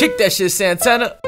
Kick that shit, Santana.